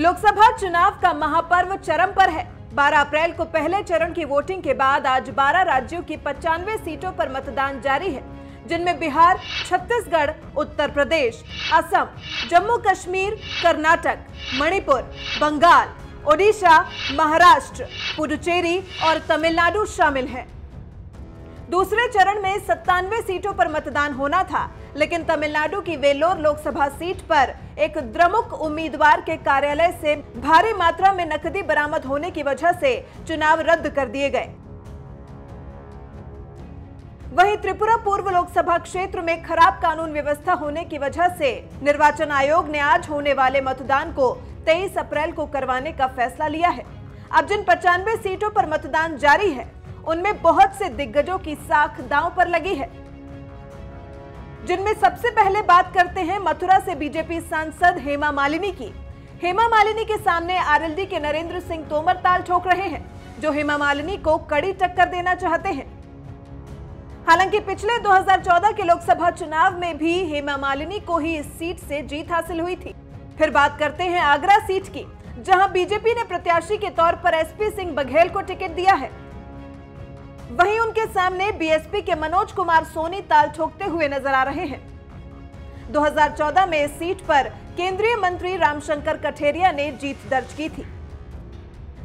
लोकसभा चुनाव का महापर्व चरम पर है। 12 अप्रैल को पहले चरण की वोटिंग के बाद आज 12 राज्यों की पचानवे सीटों पर मतदान जारी है, जिनमें बिहार, छत्तीसगढ़, उत्तर प्रदेश, असम, जम्मू कश्मीर, कर्नाटक, मणिपुर, बंगाल, ओडिशा, महाराष्ट्र, पुडुचेरी और तमिलनाडु शामिल हैं। दूसरे चरण में सत्तानवे सीटों पर मतदान होना था, लेकिन तमिलनाडु की वेलोर लोकसभा सीट पर एक द्रमुक उम्मीदवार के कार्यालय से भारी मात्रा में नकदी बरामद होने की वजह से चुनाव रद्द कर दिए गए। वहीं त्रिपुरा पूर्व लोकसभा क्षेत्र में खराब कानून व्यवस्था होने की वजह से निर्वाचन आयोग ने आज होने वाले मतदान को 23 अप्रैल को करवाने का फैसला लिया है। अब जिन पचानवे सीटों पर मतदान जारी है उनमें बहुत से दिग्गजों की साख दांव पर लगी है। जिनमें सबसे पहले बात करते हैं मथुरा से बीजेपी सांसद हेमा मालिनी की। हेमा मालिनी के सामने आरएलडी के नरेंद्र सिंह तोमर ताल ठोक रहे हैं, जो हेमा मालिनी को कड़ी टक्कर देना चाहते हैं। हालाँकि पिछले 2014 के लोकसभा चुनाव में भी हेमा मालिनी को ही इस सीट से जीत हासिल हुई थी। फिर बात करते हैं आगरा सीट की, जहाँ बीजेपी ने प्रत्याशी के तौर पर एसपी सिंह बघेल को टिकट दिया है। वहीं उनके सामने बीएसपी के मनोज कुमार सोनी ताल ठोकते हुए नज़र आ रहे हैं। 2014 में इस सीट पर केंद्रीय मंत्री रामशंकर कठेरिया ने जीत दर्ज की थी।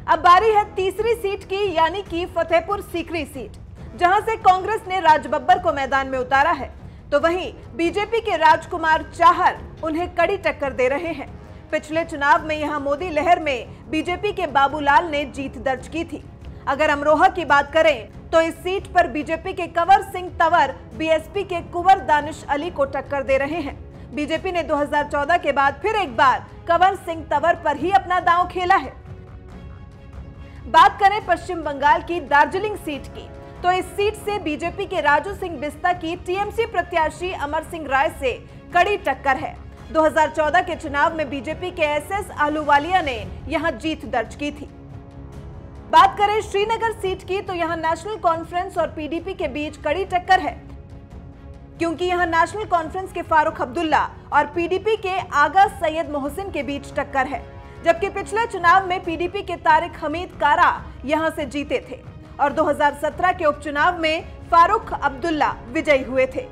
अब बारी है तीसरी सीट की, यानी कि फतेहपुर सीकरी सीट, जहाँ से कांग्रेस ने राज बब्बर को मैदान में उतारा है। तो वहीं बीजेपी के राजकुमार चाहर उन्हें कड़ी टक्कर दे रहे हैं। पिछले चुनाव में यहाँ मोदी लहर में बीजेपी के बाबूलाल ने जीत दर्ज की थी। अगर अमरोहा की बात करें तो इस सीट पर बीजेपी के कंवर सिंह तंवर, बीएसपी के कुंवर दानिश अली को टक्कर दे रहे हैं। बीजेपी ने 2014 के बाद फिर एक बार कंवर सिंह तंवर पर ही अपना दांव खेला है। बात करें पश्चिम बंगाल की दार्जिलिंग सीट की तो इस सीट से बीजेपी के राजू सिंह बिस्ता की टीएमसी प्रत्याशी अमर सिंह राय से कड़ी टक्कर है। 2014 के चुनाव में बीजेपी के एसएस आहलूवालिया ने यहाँ जीत दर्ज की थी। बात करें श्रीनगर सीट की तो यहाँ नेशनल कॉन्फ्रेंस और पीडीपी के बीच कड़ी टक्कर है। क्योंकि यहाँ नेशनल कॉन्फ्रेंस के फारूक अब्दुल्ला और पीडीपी के आगा सैयद मोहसिन के बीच टक्कर है। जबकि पिछले चुनाव में पीडीपी के तारिक हमीद कारा यहाँ से जीते थे और 2017 के उपचुनाव में फारूक अब्दुल्ला विजयी हुए थे।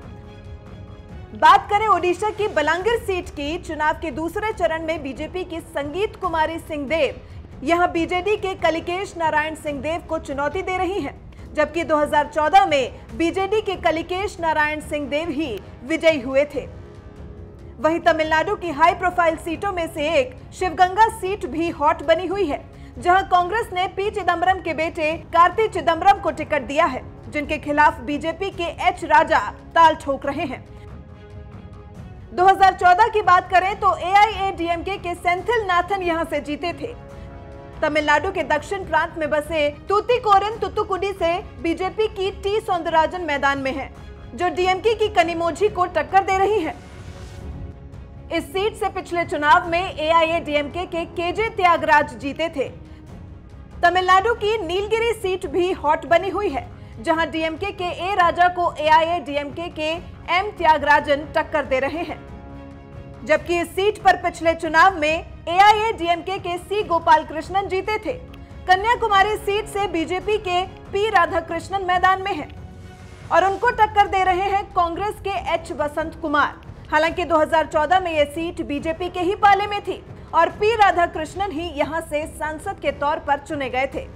बात करें ओडिशा की, बलांगीर सीट की, चुनाव के दूसरे चरण में बीजेपी की संगीत कुमारी सिंह देव यहाँ बीजेडी के कलिकेश नारायण सिंह देव को चुनौती दे रही हैं, जबकि 2014 में बीजेडी के कलिकेश नारायण सिंह देव ही विजयी हुए थे। वहीं तमिलनाडु की हाई प्रोफ़ाइल सीटों में से एक शिवगंगा सीट भी हॉट बनी हुई है, जहाँ कांग्रेस ने पी चिदम्बरम के बेटे कार्ति चिदम्बरम को टिकट दिया है, जिनके खिलाफ बीजेपी के एच राजा ताल ठोक रहे हैं। 2014 की बात करें तो ए एआईएडीएमके के सेंथिल नाथन यहाँ से जीते थे। तमिलनाडु के दक्षिण प्रांत में बसे तूतीकोरन तुतुकुडी से बीजेपी की टी सौंदरराजन मैदान में है, जो डीएमके की कनिमोझी को टक्कर दे रही है। इस सीट से पिछले चुनाव में एआईएडीएमके के केजे त्यागराज जीते थे। तमिलनाडु की नीलगिरी सीट भी हॉट बनी हुई है, जहाँ डीएमके के ए राजा को एआईएडीएमके के एम त्यागराजन टक्कर दे रहे हैं। जबकि इस सीट पर पिछले चुनाव में एआईएडीएमके के सी गोपाल कृष्णन जीते थे। कन्याकुमारी सीट से बीजेपी के पी राधाकृष्णन मैदान में है और उनको टक्कर दे रहे हैं कांग्रेस के एच वसंत कुमार। हालाँकि 2014 में यह सीट बीजेपी के ही पाले में थी और पी राधाकृष्णन ही यहाँ से सांसद के तौर पर चुने गए थे।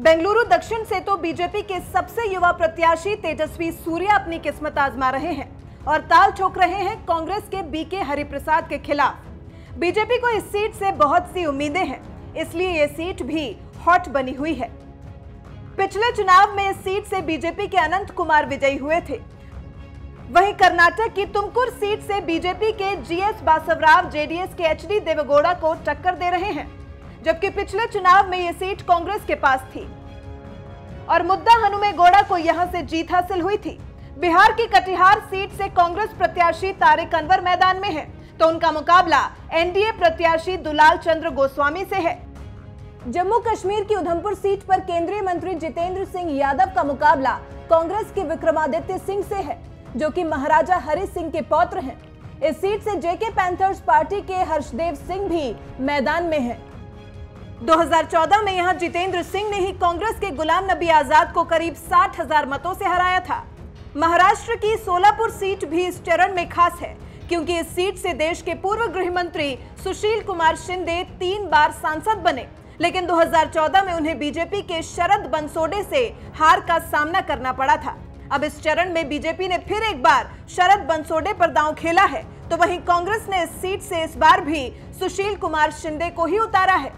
बेंगलुरु दक्षिण से तो बीजेपी के सबसे युवा प्रत्याशी तेजस्वी सूर्या अपनी किस्मत आजमा रहे हैं और ताल ठोक रहे हैं कांग्रेस के बीके हरिप्रसाद के खिलाफ। बीजेपी को इस सीट से बहुत सी उम्मीदें हैं, इसलिए ये सीट भी हॉट बनी हुई है। पिछले चुनाव में इस सीट से बीजेपी के अनंत कुमार विजयी हुए थे। वहीं कर्नाटक की तुमकुर सीट से बीजेपी के जीएस बासवराव, जेडीएस के एचडी देवगौड़ा को टक्कर दे रहे हैं, जबकि पिछले चुनाव में ये सीट कांग्रेस के पास थी। और मुद्दा हनुमेगौड़ा को यहाँ से जीत हासिल हुई थी। बिहार की कटिहार सीट से कांग्रेस प्रत्याशी तारिक अनवर मैदान में है। तो उनका मुकाबला एनडीए प्रत्याशी दुलाल चंद्र गोस्वामी से है। जम्मू कश्मीर की उधमपुर सीट पर केंद्रीय मंत्री जितेंद्र सिंह यादव का मुकाबला कांग्रेस के विक्रमादित्य सिंह से है, जो कि महाराजा हरि सिंह के पौत्र हैं। इस सीट से जेके पैंथर्स पार्टी के हर्षदेव सिंह भी मैदान में हैं। 2014 में यहाँ जितेंद्र सिंह ने ही कांग्रेस के गुलाम नबी आज़ाद को करीब साठ हज़ार मतों से हराया था। महाराष्ट्र की सोलापुर सीट भी इस चरण में खास है क्योंकि इस सीट से देश के पूर्व गृह मंत्री सुशील कुमार शिंदे तीन बार सांसद बने। लेकिन 2014 में उन्हें बीजेपी के शरद बंसोडे से हार का सामना करना पड़ा था। अब इस चरण में बीजेपी ने फिर एक बार शरद बंसोडे पर दांव खेला है। तो वहीं कांग्रेस ने इस सीट से इस बार भी सुशील कुमार शिंदे को ही उतारा है।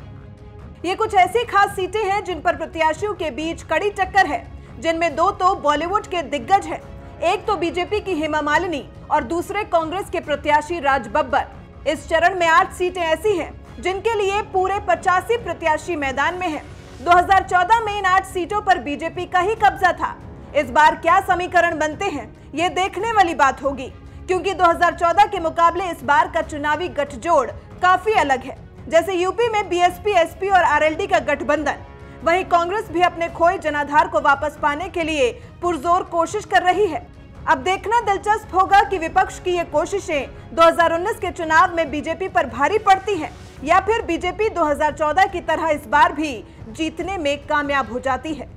ये कुछ ऐसी खास सीटें हैं जिन पर प्रत्याशियों के बीच कड़ी टक्कर है, जिनमें दो तो बॉलीवुड के दिग्गज हैं। एक तो बीजेपी की हेमा मालिनी और दूसरे कांग्रेस के प्रत्याशी राज बब्बर। इस चरण में आठ सीटें ऐसी हैं, जिनके लिए पूरे पचासी प्रत्याशी मैदान में हैं। 2014 में इन आठ सीटों पर बीजेपी का ही कब्जा था। इस बार क्या समीकरण बनते हैं, ये देखने वाली बात होगी, क्योंकि 2014 के मुकाबले इस बार का चुनावी गठजोड़ काफ़ी अलग है। जैसे यूपी में बीएसपी, एसपी और आरएलडी का गठबंधन, वहीं कांग्रेस भी अपने खोए जनाधार को वापस पाने के लिए पुरजोर कोशिश कर रही है। अब देखना दिलचस्प होगा कि विपक्ष की ये कोशिशें 2019 के चुनाव में बीजेपी पर भारी पड़ती हैं, या फिर बीजेपी 2014 की तरह इस बार भी जीतने में कामयाब हो जाती है।